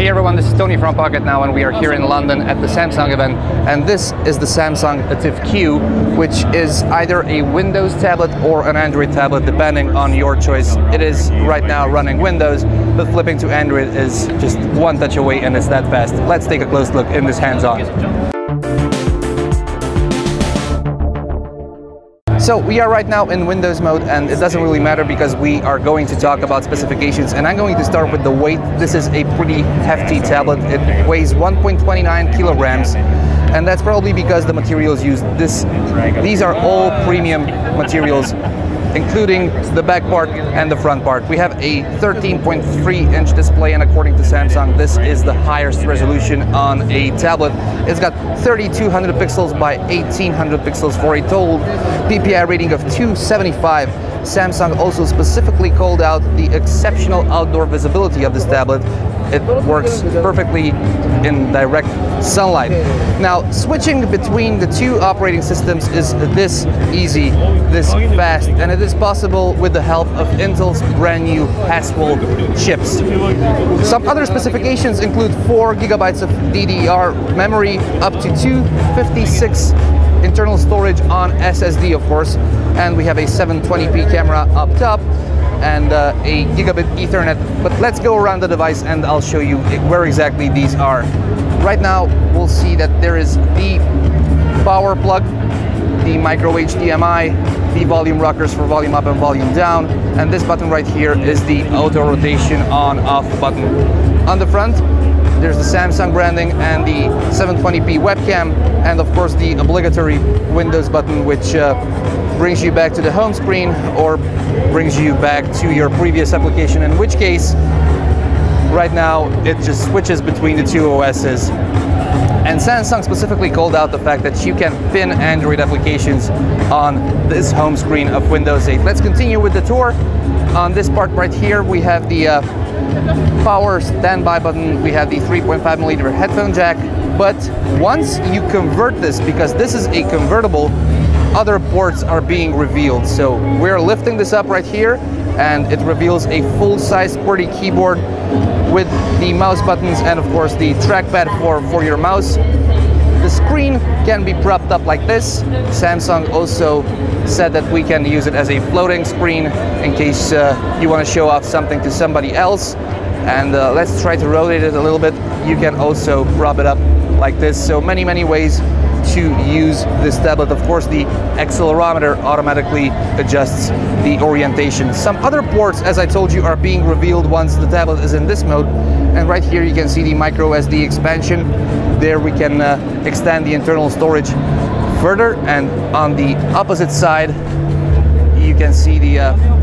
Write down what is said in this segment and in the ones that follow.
Hey everyone, this is Tony from Pocket Now and we are here in London at the Samsung event and this is the Samsung ATIV Q which is either a Windows tablet or an Android tablet depending on your choice. It is right now running Windows but flipping to Android is just one touch away and it's that fast. Let's take a close look in this hands-on. So we are right now in Windows mode and it doesn't really matter because we are going to talk about specifications and I'm going to start with the weight. This is a pretty hefty tablet. It weighs 1.29 kilograms and that's probably because the materials used this these are all premium materials including the back part and the front part. We have a 13.3 inch display and according to Samsung this is the highest resolution on a tablet. It's got 3200 pixels by 1800 pixels for a total PPI rating of 275. Samsung also specifically called out the exceptional outdoor visibility of this tablet it works perfectly in direct sunlight. Now, switching between the two operating systems is this easy, this fast, and it is possible with the help of Intel's brand new Haswell chips. Some other specifications include 4 gigabytes of DDR memory, up to 256 internal storage on SSD, of course, and we have a 720p camera up top, and uh, a gigabit ethernet but let's go around the device and I'll show you where exactly these are. Right now we'll see that there is the power plug the micro HDMI the volume rockers for volume up and volume down and this button right here is the auto rotation on off button. On the front there's the Samsung branding and the 720p webcam and of course the obligatory Windows button which uh, brings you back to the home screen or brings you back to your previous application, in which case, right now, it just switches between the two OSs. And Samsung specifically called out the fact that you can pin Android applications on this home screen of Windows 8. Let's continue with the tour. On this part right here, we have the uh, power standby button, we have the 3.5 millimeter headphone jack, but once you convert this, because this is a convertible, other ports are being revealed. So we're lifting this up right here and it reveals a full-size QWERTY keyboard with the mouse buttons and of course the trackpad for, for your mouse. The screen can be propped up like this. Samsung also said that we can use it as a floating screen in case uh, you want to show off something to somebody else. And uh, let's try to rotate it a little bit. You can also prop it up like this. So many, many ways to use this tablet. Of course, the accelerometer automatically adjusts the orientation. Some other ports, as I told you, are being revealed once the tablet is in this mode. And right here you can see the micro SD expansion. There we can uh, extend the internal storage further. And on the opposite side, you can see the uh,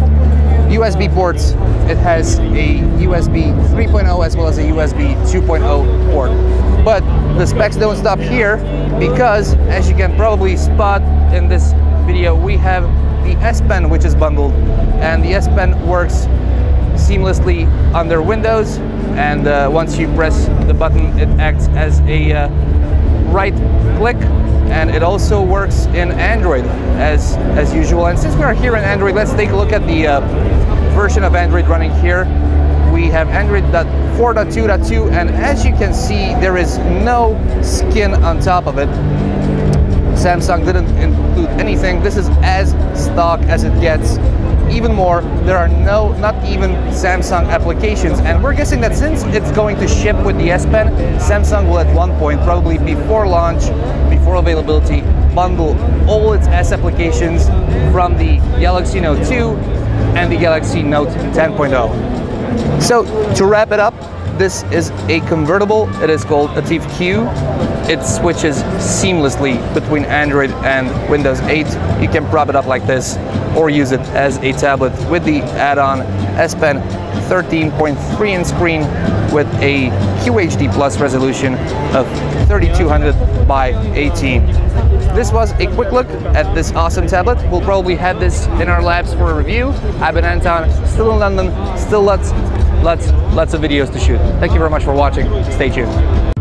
USB ports. It has a USB 3.0 as well as a USB 2.0 port. But the specs don't stop here because as you can probably spot in this video, we have the S Pen which is bundled and the S Pen works seamlessly under Windows and uh, once you press the button it acts as a uh, right click and it also works in Android as as usual. And since we are here in Android let's take a look at the uh, version of Android running here. We have Android 4.2.2 and as you can see there is no skin on top of it. Samsung didn't include anything. This is as stock as it gets. Even more there are no not even Samsung applications. And we're guessing that since it's going to ship with the S Pen Samsung will at one point probably before launch before availability bundle all its S applications from the Galaxy Note 2 and the Galaxy Note 10.0 so to wrap it up, this is a convertible. It is called ATIV Q. It switches seamlessly between Android and Windows 8. You can prop it up like this or use it as a tablet with the add-on S Pen 13.3 inch screen with a QHD plus resolution of 3200 by 18. This was a quick look at this awesome tablet. We'll probably have this in our labs for a review. I've been Anton, still in London, still lots, lots, lots of videos to shoot. Thank you very much for watching. Stay tuned.